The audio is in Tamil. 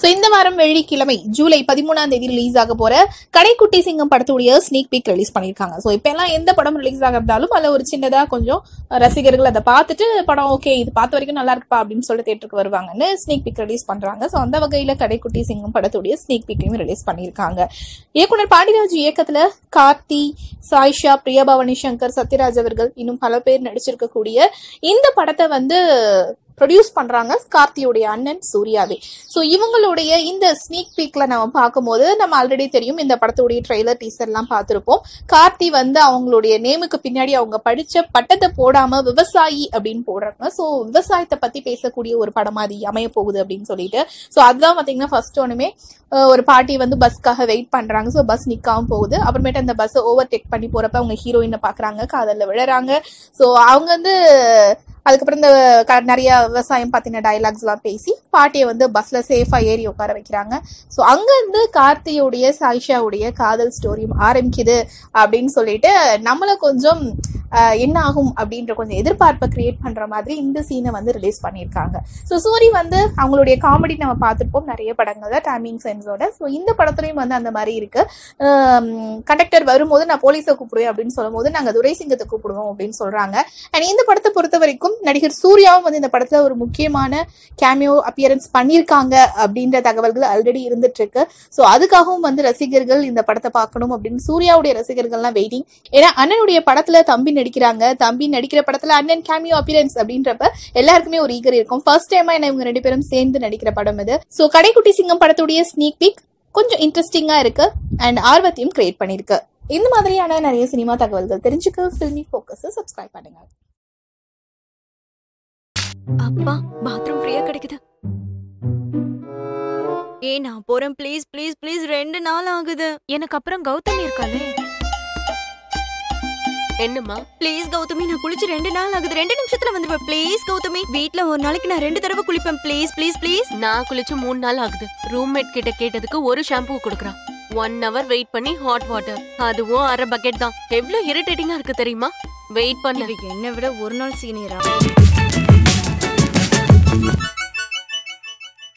ஸோ இந்த வாரம் வெள்ளிக்கிழமை ஜூலை பதிமூணாம் தேதி ரிலீஸ் ஆக போற கடைக்குட்டி சிங்கம் படத்துடைய ஸ்னீக் பீக் ரிலீஸ் பண்ணியிருக்காங்க ஸோ இப்போ எல்லாம் எந்த படம் ரிலீஸ் ஆகிறதாலும் அதில் ஒரு சின்னதாக கொஞ்சம் ரசிகர்கள் அதை பார்த்துட்டு படம் ஓகே இது பார்த்த வரைக்கும் நல்லா இருக்குப்பா அப்படின்னு சொல்லிட்டு தேட்டருக்கு வருவாங்கன்னு ஸ்னீக் பீக் ரிலீஸ் பண்றாங்க. ஸோ அந்த வகையில் கடைக்குட்டி சிங்கம் படத்துடைய ஸ்னீக் பீக்கையும் ரிலீஸ் பண்ணியிருக்காங்க. இயக்குனர் பாண்டிராஜ் இயக்கத்தில் கார்த்தி சாய்ஷா பிரியா பவனி சங்கர் சத்யராஜ் அவர்கள் இன்னும் பல பேர் நடிச்சிருக்கக்கூடிய இந்த படத்தை வந்து ப்ரொடியூஸ் பண்றாங்க கார்த்தியுடைய அண்ணன் சூர்யாவே. ஸோ இவங்களுடைய இந்த ஸ்னீக் பீக்ல நம்ம பார்க்கும்போது நம்ம ஆல்ரெடி தெரியும் இந்த படத்துடைய ட்ரெய்லர் டீசர் எல்லாம் பார்த்திருப்போம். கார்த்தி வந்து அவங்களுடைய நேமுக்கு பின்னாடி அவங்க படிச்ச பட்டத்தை போடாம விவசாயி அப்படின்னு போடுறாங்க. ஸோ விவசாயத்தை பத்தி பேசக்கூடிய ஒரு படம் அது அமைய போகுது அப்படின்னு சொல்லிட்டு. ஸோ அதுதான் பாத்தீங்கன்னா ஃபர்ஸ்ட் ஒண்ணுமே. ஒரு பாட்டி வந்து பஸ்க்காக வெயிட் பண்றாங்க. ஸோ பஸ் நிக்காம போகுது. அப்புறமேட்டு அந்த பஸ் ஓவர் டேக் பண்ணி போறப்ப அவங்க ஹீரோயினை பாக்குறாங்க. காதல்ல விழுறாங்க. ஸோ அவங்க வந்து அதுக்கப்புறம் இந்த க- நிறைய விவசாயம் பத்தின டைலாக்ஸ் எல்லாம் பேசி பாட்டியை வந்து பஸ்ல சேஃபா ஏறி உட்கார வைக்கிறாங்க. ஸோ அங்க இருந்து கார்த்தியுடைய சாயிஷாவுடைய காதல் ஸ்டோரியும் ஆரம்பிக்குது அப்படின்னு சொல்லிட்டு நம்மள கொஞ்சம் என்ன ஆகும் அப்படின்ற கொஞ்சம் எதிர்பார்ப்பை கிரியேட் பண்ற மாதிரி இந்த சீனை வந்து ரிலீஸ் பண்ணியிருக்காங்க. ஸோ சூரி வந்து அவங்களுடைய காமெடி நம்ம பார்த்துருப்போம் நிறைய படங்கள்ல டைமிங் சென்ஸோட ஸோ இந்த படத்துலையும் வந்து அந்த மாதிரி இருக்கு. கண்டக்டர் வரும்போது நான் போலீஸை கூப்பிடுவேன் அப்படின்னு சொல்லும்போது நாங்கள் துரைசிங்கத்தை கூப்பிடுவோம் அப்படின்னு சொல்றாங்க. அண்ட் இந்த படத்தை பொறுத்த வரைக்கும் நடிகர் சூர்யாவும் வந்து இந்த படத்துல ஒரு முக்கியமான கேமியோ அப்பியரன்ஸ் பண்ணியிருக்காங்க அப்படின்ற தகவல்கள் ஆல்ரெடி இருந்துட்டு இருக்கு ஸோ அதுக்காகவும் வந்து ரசிகர்கள் இந்த படத்தை பார்க்கணும் அப்படின்னு சூர்யாவுடைய ரசிகர்கள்லாம் வெயிட்டிங் ஏன்னா அண்ணனுடைய படத்துல தம்பி நடிக்கிறாங்க தம்பி நடிக்கிற படத்துல அண்ணன் கேமியோ அப்பியரன்ஸ் அப்படின்றப்ப எல்லாருக்குமே ஒரு ஈகர் இருக்கும். ஃபர்ஸ்ட் டைமா என்ன இவங்க ரெண்டு பேரும் சேர்ந்து நடிக்கிற படம் இது. ஸோ கடைக்குட்டி சிங்கம் படத்துடைய ஸ்னீக் பீக் கொஞ்சம் இன்ட்ரெஸ்டிங்கா இருக்கு அண்ட் ஆர்வத்தையும் கிரியேட் பண்ணிருக்கு. இந்த மாதிரியான நிறைய சினிமா தகவல்கள் தெரிஞ்சுக்க ஃபில்மி ஃபோக்கஸ் சப்ஸ்கிரைப் பண்ணுங்க. அப்பா பாத்ரூம் ஃப்ரீயா கிடைக்குது. ஏ நான் போறேன். ப்ளீஸ் ப்ளீஸ் ப்ளீஸ் ரெண்டு நாள் ஆகுது. எனக்கு அப்புறம் கௌதமி இருக்காளே. என்னம்மா? ப்ளீஸ் கௌதமி நான் குளிச்சு ரெண்டு நாள் ஆகுது. ரெண்டு நிமிஷத்துல வந்துருவேன். ப்ளீஸ் கௌதமி. வீட்ல ஒரு நாளைக்கு நான் ரெண்டு தடவை குளிப்பேன். ப்ளீஸ் ப்ளீஸ் ப்ளீஸ் நான் குளிச்சு மூணு நாள் ஆகுது. ரூம்மேட் கிட்ட கேட்டதுக்கு ஒரு ஷாம்பு கொடுக்குறான். ஒன் ஹவர் வெயிட் பண்ணி ஹாட் வாட்டர் அதுவும் அரை பக்கெட் தான். எவ்வளவு இரிட்டேட்டிங்கா இருக்கு தெரியுமா? வெயிட் பண்ண. என்னை விட ஒரு நாள் சீனியரா